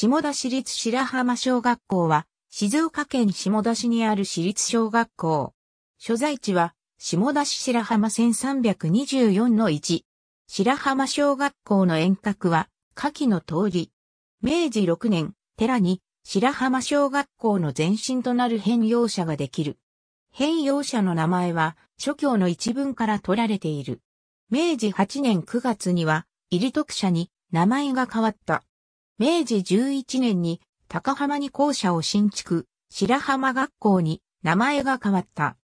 下田市立白浜小学校は、静岡県下田市にある市立小学校。所在地は、下田市白浜1324の1。白浜小学校の遠隔は、下記の通り。明治6年、寺に、白浜小学校の前身となる変容者ができる。変容者の名前は、諸教の一文から取られている。明治8年9月には、入り徳社に名前が変わった。明治11年に高浜に校舎を新築、白浜学校に名前が変わった。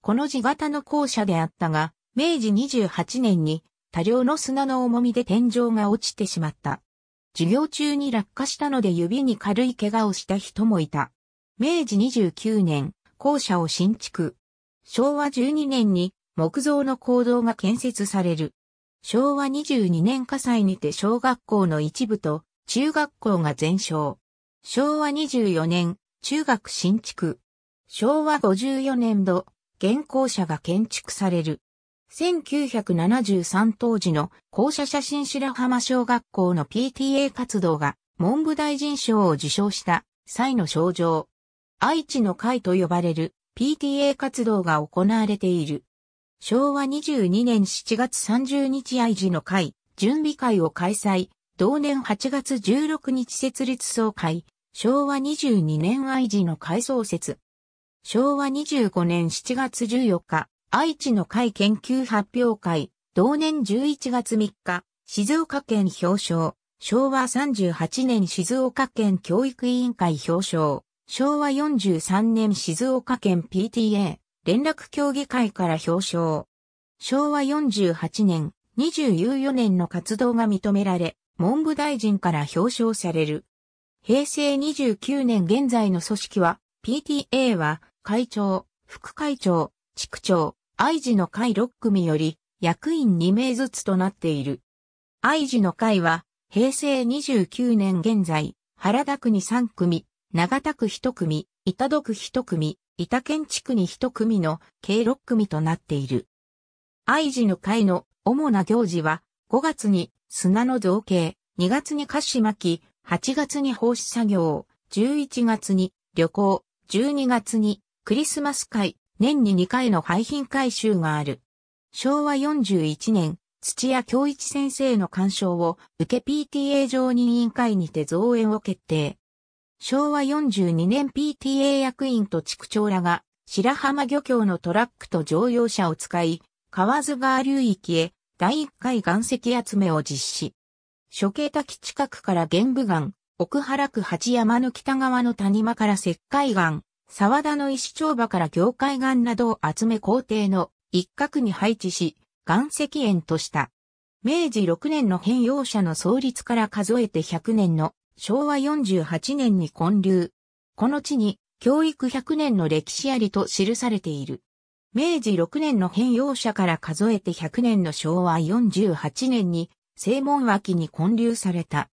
この字型の校舎であったが、明治28年に多量の砂の重みで天井が落ちてしまった。授業中に落下したので指に軽い怪我をした人もいた。明治29年、校舎を新築。昭和12年に木造の坑道が建設される。昭和22年火災にて小学校の一部と中学校が全焼。昭和24年、中学新築。昭和54年度、現校舎が建築される。1973当時の校舎写真白浜小学校の PTA 活動が文部大臣賞を受賞した際の賞状。愛知の会と呼ばれる PTA 活動が行われている。昭和22年7月30日愛知の会、準備会を開催。同年8月16日設立総会、昭和22年愛知の会創設。昭和25年7月14日、愛知の会研究発表会、同年11月3日、静岡県表彰。昭和38年静岡県教育委員会表彰。昭和43年静岡県 PTA 連絡協議会から表彰。昭和48年、24年の活動が認められ、文部大臣から表彰される。平成29年現在の組織は、PTA は会長、副会長、地区長、愛知の会6組より役員2名ずつとなっている。愛知の会は平成29年現在、原田区に3組、長田区1組、板戸区1組、板県地区に1組の計6組となっている。愛知の会の主な行事は5月に砂の造形、2月に菓子巻き、8月に奉仕作業、11月に旅行、12月にクリスマス会、年に2回の廃品回収がある。昭和41年、土屋京一先生の干渉を受け PTA 常任委員会にて増援を決定。昭和42年。PTA 役員と地区長らが白浜漁協のトラックと乗用車を使い、河津川流域へ第1回岩石集めを実施。処刑滝近くから玄武岩、奥原区八山の北側の谷間から石灰岩、沢田の石丁場から境界岩などを集め校庭の一角に配置し、岩石園とした。明治6年の変容者の創立から数えて100年の昭和48年に建立。この地に教育100年の歴史ありと記されている。明治6年の変容者から数えて100年の昭和48年に正門脇に建立された。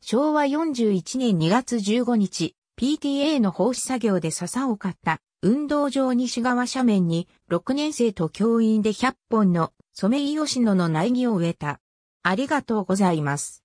昭和41年2月15日、PTA の奉仕作業で笹を買った運動場西側斜面に6年生と教員で100本のソメイヨシノの苗木を植えた。ありがとうございます。